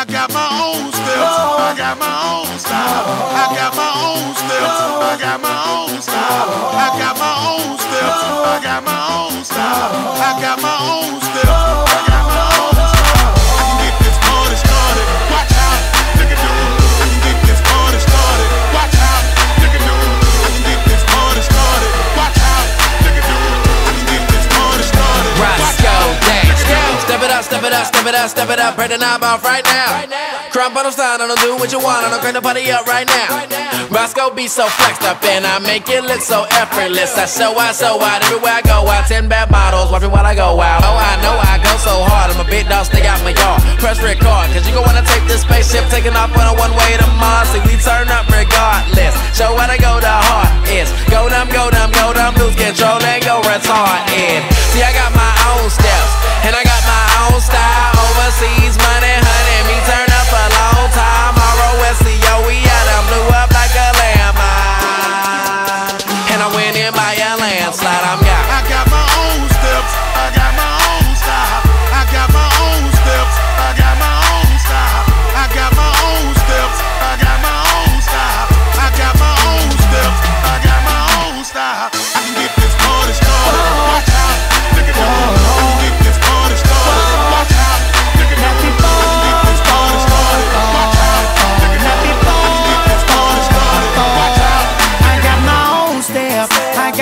I got my own steps. I got my own style. I got my own steps. I got my own style. I got my own steps. I got my own style. Do. Step it up, step it up, step it up. Break the knob off right now. Crump on the sign, I don't do what you want, I don't crank the party up right now. Roscoe be so flexed up and I make it look so effortless. I show out so wide everywhere I go out. Ten bad models, watch me while I go out. Oh, I know I go so hard, I'm a big dog, stick out my yard. Press record, cause you gon' wanna take this spaceship, taking off on a one way to Mars. See, we turn up regardless. Show how to go the heart is. Go dumb, go dumb, go dumb, lose control and go retarded.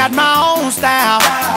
got my own style.